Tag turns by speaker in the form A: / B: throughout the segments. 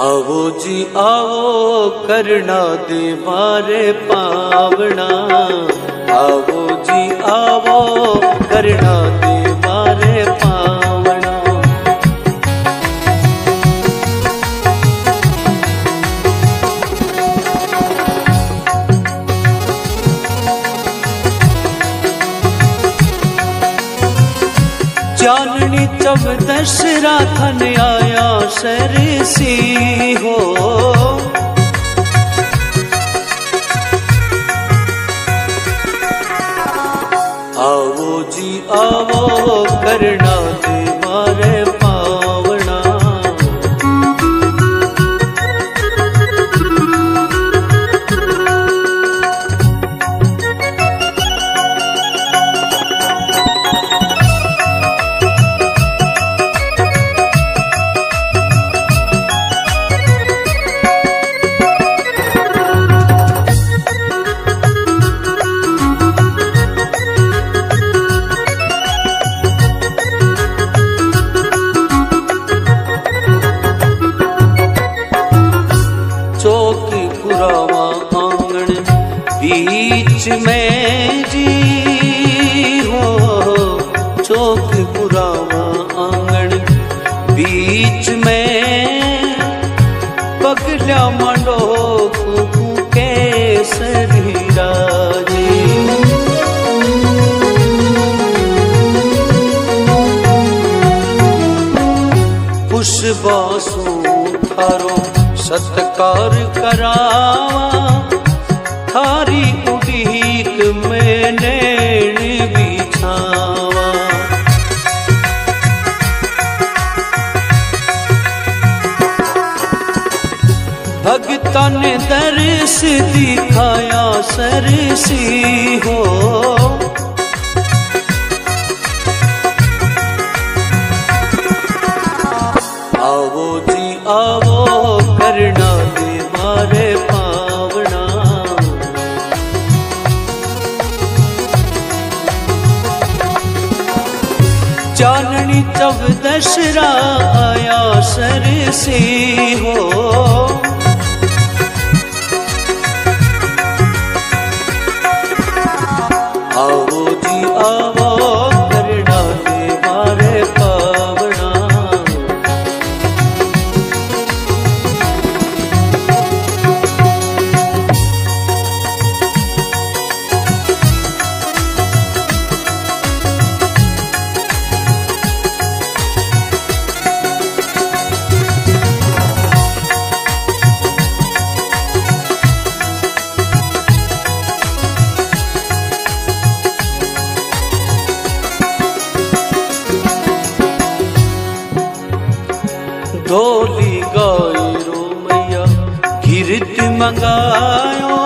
A: आवो जी, आओ करना दे मारे पावना। आवो जी आवो करना दे मारे पावना। चाननी चब दशरा थन आया सी हो। आओ जी आओ जी हो चौक पुरावा आँगन बीच में। पगला मंडो के सरीरा पुष्पासु थारो सत्कार करावा भगतन दर्श दिखाया, सरसी हो। आवो जी, आवो करना दे मारे पावना। चाननी चब दशरा आया, सरसी हो। कीर्त मंगायो।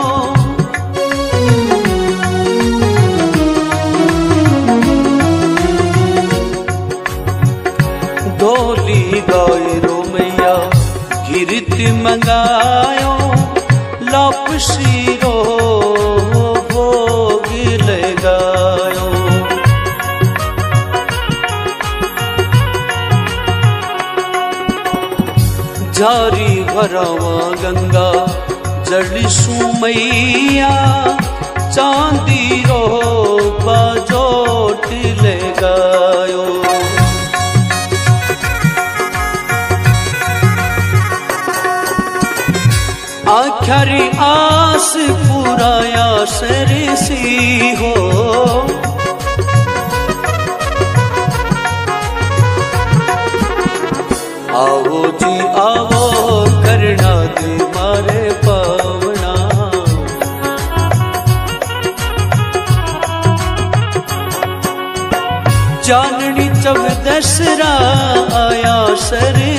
A: ढोली गाय रो मैया कीर्त मंगायो। लाप जारी भरावा गंगा जड़ सुमैया चांदी रो बाजोट ले गायो। आखरी आस पुराया सरसी हो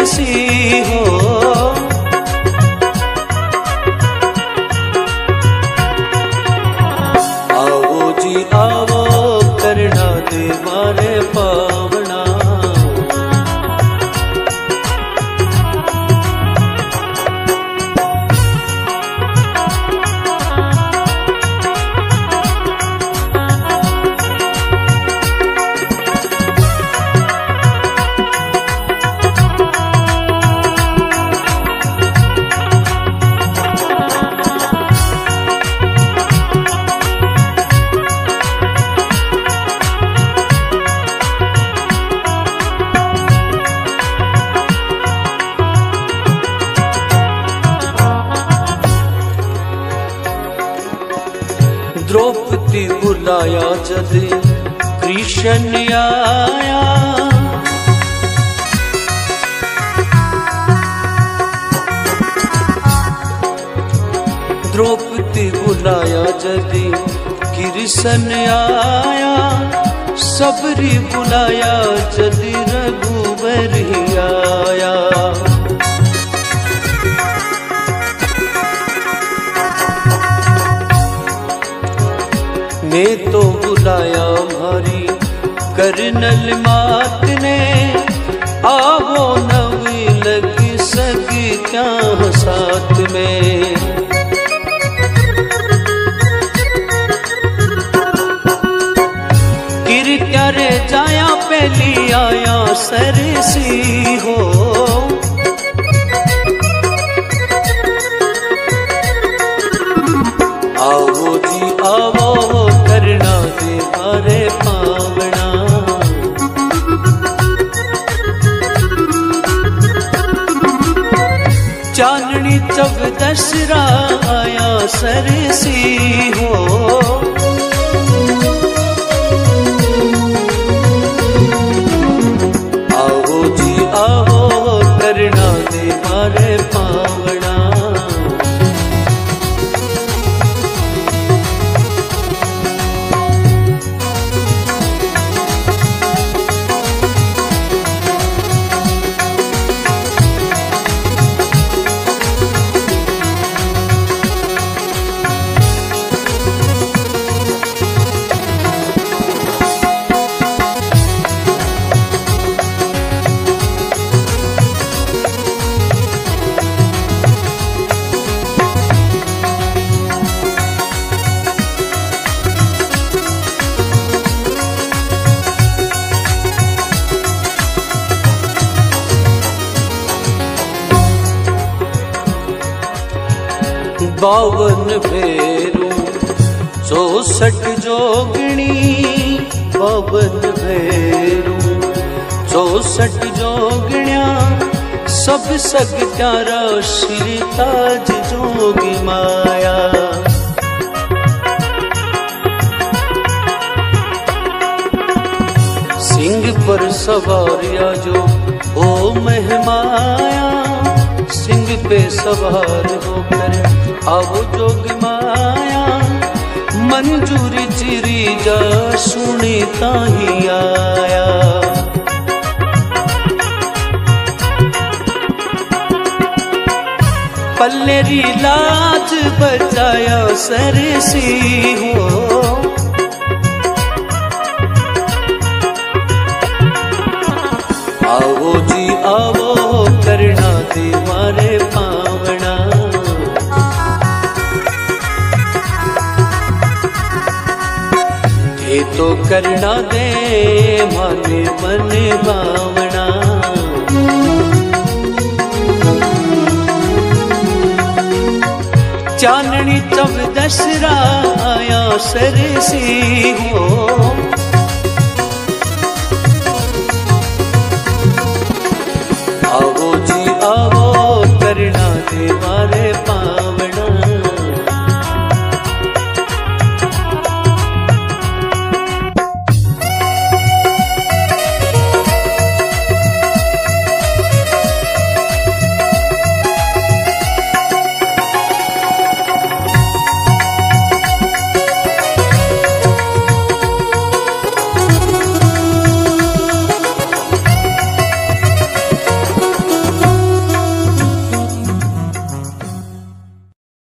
A: सरसी जद कृष्ण आया। द्रौपदी बुलाया जदि कृष्ण आया। सबरी बुलाया जदि रघुवर आया मैं तो बुलाया मारी, करनल मात ने। आवो नवी लग सकी क्या साथ में। करे जाया पहली आया सरसी हो। सरसी हो। बावन भेरू चौसठ जोगणी बावन भेरू चौसठ जोगण्या, सब सग प्यारा श्री ताज जोगी माया। सिंह पर सवारिया जो ओ मेहमाया, सिंह पे सवार होकर आओ जोग माया मंजूरी चिरी जा सुनी ताही आया। पल्लेरी लाज बचाया सरसी हो करना दे मन मन भावना। चाननी तब दसरा आया सरसी हो।